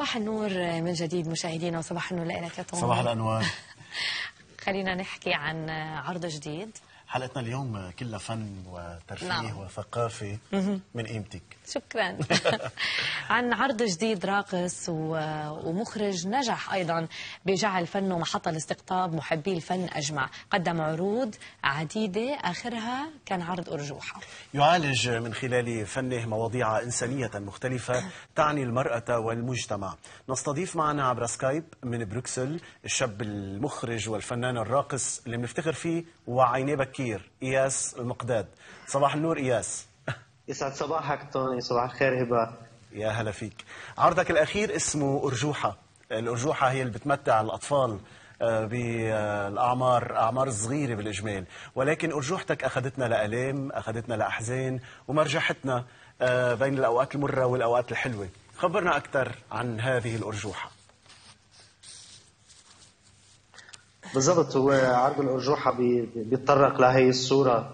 صباح النور من جديد مشاهدينا وصباح النور لك يا طوم صباح الأنوار. خلينا نحكي عن عرض جديد. حلقتنا اليوم كلها فن وترفيه نعم. وثقافه من قيمتك. شكرا. عن عرض جديد راقص ومخرج نجح أيضا بجعل فنه محطه لاستقطاب محبي الفن أجمع. قدم عروض عديدة آخرها كان عرض أرجوحة. يعالج من خلال فنه مواضيع إنسانية مختلفة تعني المرأة والمجتمع. نستضيف معنا عبر سكايب من بروكسل الشاب المخرج والفنان الراقص اللي بنفتخر فيه وعينيه بكير إياس المقداد. صباح النور إياس. يسعد صباحك توني صباح الخير هبة. يا هلا فيك. عرضك الأخير اسمه أرجوحة. الأرجوحة هي اللي بتمتع الأطفال آه، بالأعمار أعمار صغيرة بالإجمال. ولكن أرجوحتك أخذتنا لألام أخذتنا لأحزان ومرجحتنا آه، بين الأوقات المرة والأوقات الحلوة. خبرنا أكثر عن هذه الأرجوحة. بالضبط هو عرض الأرجوحة بي- بيتطرق لهي الصورة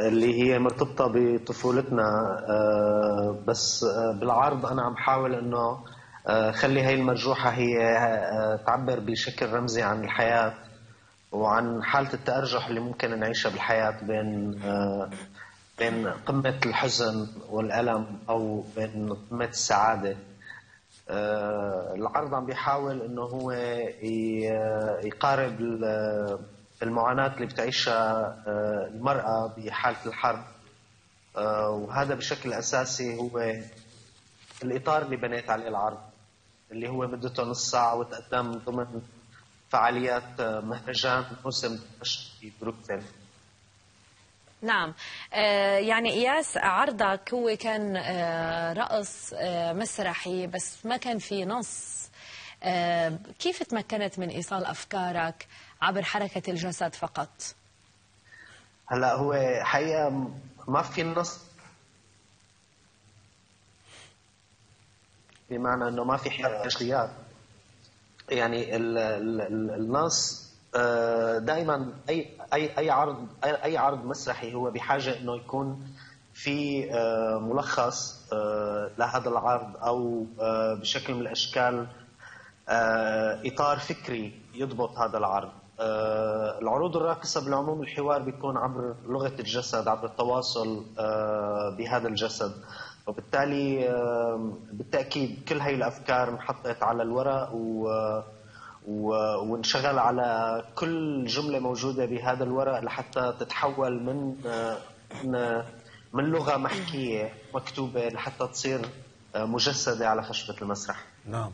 اللي هي مرتبطة بطفولتنا آه، بس آه، بالعرض أنا عم بحاول إنه آه، خلي هي المرجوحة هي تعبر بشكل رمزي عن الحياة وعن حالة التأرجح اللي ممكن نعيشها بالحياة بين بين قمة الحزن والألم أو بين قمة السعادة. العرض عم بيحاول إنه هو ي- يقارب ال- المعاناة اللي بتعيشها آه، المرأة بحالة الحرب. آه، وهذا بشكل أساسي هو الإطار اللي بنيت عليه العرض اللي هو مدته نص ساعة وتقدم ضمن فعاليات آه، مهرجان موسم دمشق في بروكسل نعم. آه، يعني إياس عرضك هو كان آه، رقص آه، مسرحي بس ما كان في نص. كيف تمكنت من إيصال أفكارك عبر حركة الجسد فقط؟ هلا هو حقيقة ما في نص. بمعنى إنه ما في حركيات يعني ال ال ال النص دائما اي اي أي عرض اي عرض مسرحي هو بحاجة إنه يكون في آه، ملخص آه، لهذا العرض أو آه، بشكل من الأشكال آه، إطار فكري يضبط هذا العرض. آه، العروض الراقصة بالعموم الحوار بيكون عبر لغة الجسد عبر التواصل آه، بهذا الجسد. وبالتالي آه، بالتأكيد كل هي الأفكار انحطت على الورق و و- وانشغل على كل جملة موجودة بهذا الورق لحتى تتحول من آه، من من لغة محكية مكتوبة لحتى تصير آه، مجسدة على خشبة المسرح نعم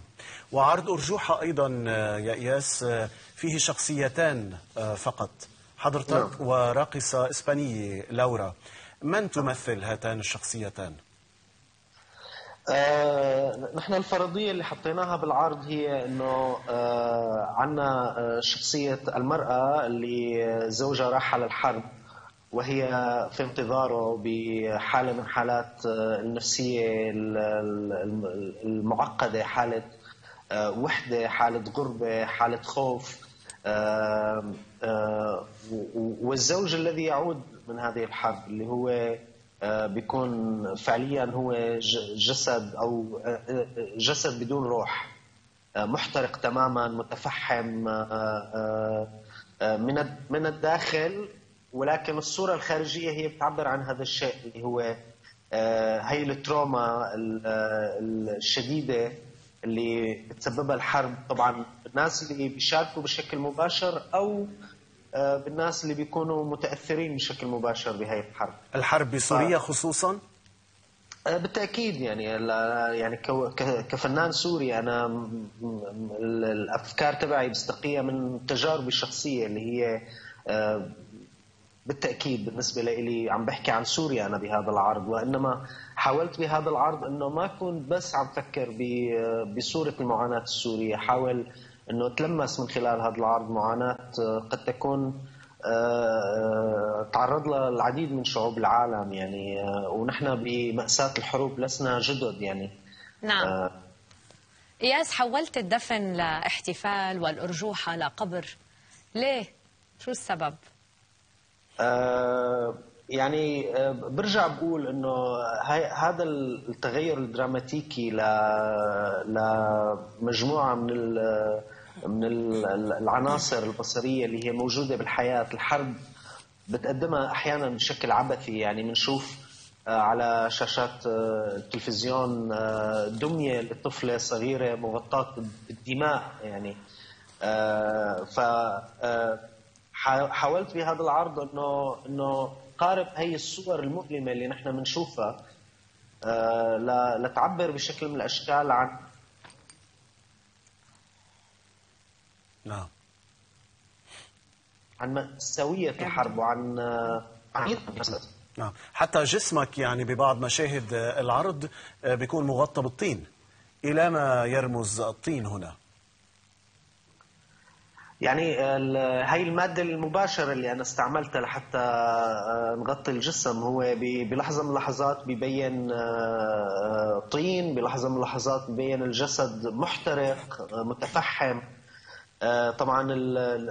وعرض أرجوحة أيضا آه، يا إياس آه، فيه شخصيتان آه، فقط حضرتك نعم. وراقصة إسبانية لورا من تمثل هاتان الشخصيتان؟ آه، نحن الفرضية اللي حطيناها بالعرض هي إنه آه، عنا آه، شخصية المرأة اللي زوجها راح على الحرب وهي في انتظاره بحالة من حالات آه، النفسية ال- ال- المعقدة حالة آه، وحدة حالة غربة حالة خوف والزوج الذي يعود من هذه الحرب اللي هو بيكون فعليا هو جسد أو آه، آه، جسد بدون روح. آه، محترق تماما متفحم آه، آه، آه، من من الداخل. ولكن الصورة الخارجية هي بتعبر عن هذا الشيء اللي هو آه، هي التروما ال- آه، الشديدة اللي بتسببها الحرب. طبعا الناس اللي بيشاركوا بشكل مباشر أو آه، بالناس اللي بيكونوا متأثرين بشكل مباشر بهي الحرب. الحرب بسوريا خصوصا؟ آه، بالتأكيد يعني يعني كفنان سوري أنا الأفكار تبعي بستقيها من تجاربي الشخصية اللي هي آه، بالتأكيد بالنسبة لي عم بحكي عن سوريا أنا بهذا العرض وإنما حاولت بهذا العرض إنه ما أكون بس عم فكر بصورة المعاناة السورية حاول إنه اتلمس من خلال هذا العرض معاناة آه، قد تكون آه، تعرض لها العديد من شعوب العالم يعني آه، ونحن بمأساة الحروب لسنا جدد يعني نعم آه، إياس حولت الدفن لاحتفال والأرجوحة لقبر ليه؟ شو السبب؟ آه، يعني آه، برجع بقول إنه هذا التغير الدراماتيكي لمجموعة من من ال- العناصر البصرية اللي هي موجودة بالحياة الحرب بتقدمها أحيانا بشكل عبثي يعني بنشوف آه، على شاشات آه، التلفزيون دمية لطفله صغيره مغطاة بالدماء يعني. ف حا- حاولت بهذا العرض انه إنه قارب هي الصور المؤلمة اللي نحن بنشوفها آه، ل- لتعبر بشكل من الأشكال عن نعم. عن مأساوية الحرب وعن آه، عن نعم. حتى جسمك يعني ببعض مشاهد العرض آه، بيكون مغطى بالطين. إلى ما يرمز الطين هنا. يعني هاي المادة المباشرة اللي أنا استعملتها لحتى آه، نغطي الجسم هو بلحظة من اللحظات بيبين آه، آه، طين بلحظة من اللحظات بيبين الجسد محترق متفحم. طبعا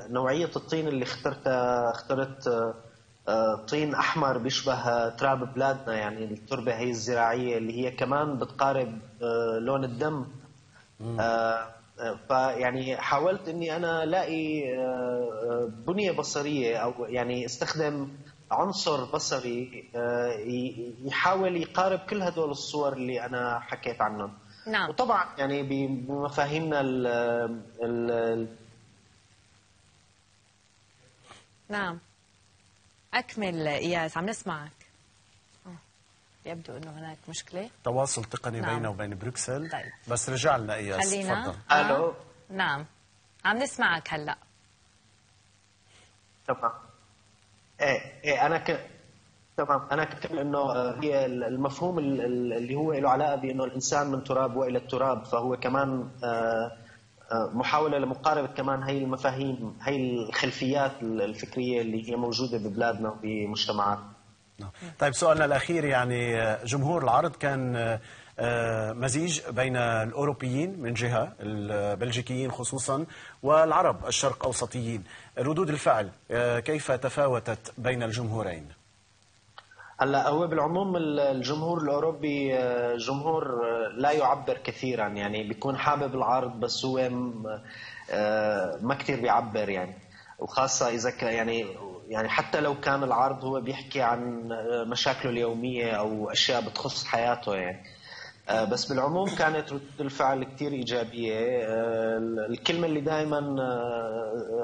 نوعية الطين اللي اخترتها اخترت طين أحمر بيشبه تراب بلادنا يعني التربة هي الزراعية اللي هي كمان بتقارب لون الدم. فيعني حاولت إني أنا ألاقي آه، بنية بصرية أو يعني استخدم عنصر بصري آه، يحاول يقارب كل هدول الصور اللي أنا حكيت عنهم نعم. وطبعا يعني بمفاهيمنا ال ال نعم أكمل إياس عم نسمعك. يبدو أنه هناك مشكلة تواصل تقني نعم. بيننا وبين بروكسل طيب. بس رجع لنا إياس خلينا تفضل آه. ألو. نعم عم نسمعك هلأ تمام إيه إيه أنا ك تمام أنا كنت بقول إنه آه، هي المفهوم ال- ال- اللي هو له علاقة بإنه الإنسان من تراب والى التراب فهو كمان آه، محاولة لمقاربة كمان هي المفاهيم هي الخلفيات الفكرية اللي هي موجودة ببلادنا وبمجتمعاتنا. طيب سؤالنا الأخير يعني جمهور العرض كان آه، آه، مزيج بين الأوروبيين من جهة البلجيكيين خصوصا والعرب الشرق أوسطيين ردود الفعل آه، كيف تفاوتت بين الجمهورين؟ هلا هو بالعموم ال- الجمهور الأوروبي جمهور لا يعبر كثيرا يعني بيكون حابب العرض بس هو ما كثير بيعبر يعني. وخاصة إذا يعني يعني حتى لو كان العرض هو بيحكي عن آه، مشاكله اليومية أو أشياء بتخص حياته يعني. آه، بس بالعموم كانت ردود الفعل كثير إيجابية. آه، الكلمة اللي دائما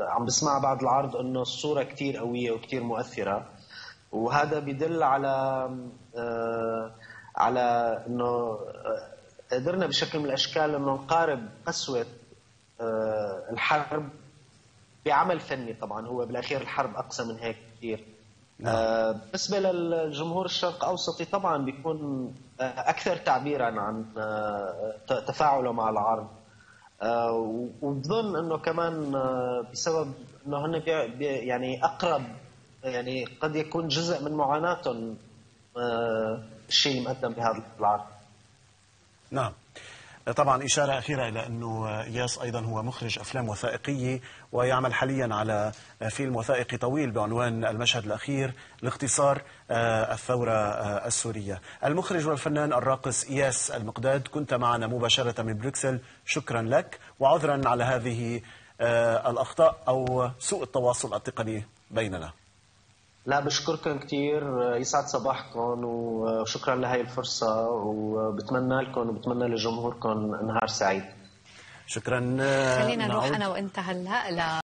عم بسمعها بعد العرض إنه الصورة كثير قوية وكثير مؤثرة. وهذا بيدل على آه، على آه، قدرنا بشكل من الأشكال إنه نقارب قسوة آه، الحرب بعمل فني طبعا هو بالأخير الحرب أقسى من هيك كثير آه، بالنسبة للجمهور الشرق الاوسطي طبعا بيكون آه، أكثر تعبيرا عن آه، تفاعله مع العرض آه، وبظن إنه كمان آه، بسبب إنه هن يعني أقرب يعني قد يكون جزء من معاناتهم آه، الشيء المقدم بهذا العرض. نعم. طبعا إشارة أخيرة إلى أنه إياس أيضا هو مخرج أفلام وثائقية ويعمل حاليا على فيلم وثائقي طويل بعنوان المشهد الأخير لاختصار آه، الثورة آه، السورية. المخرج والفنان الراقص إياس المقداد كنت معنا مباشرة من بروكسل. شكرا لك. وعذرا على هذه آه، الأخطاء أو سوء التواصل التقني بيننا. لا بشكركم كثير يسعد صباحكم وشكرا لهي الفرصة وبتمنى لكم وبتمنى لجمهوركم نهار سعيد شكرا خلينا نروح. أنا وأنت هلأ